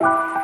You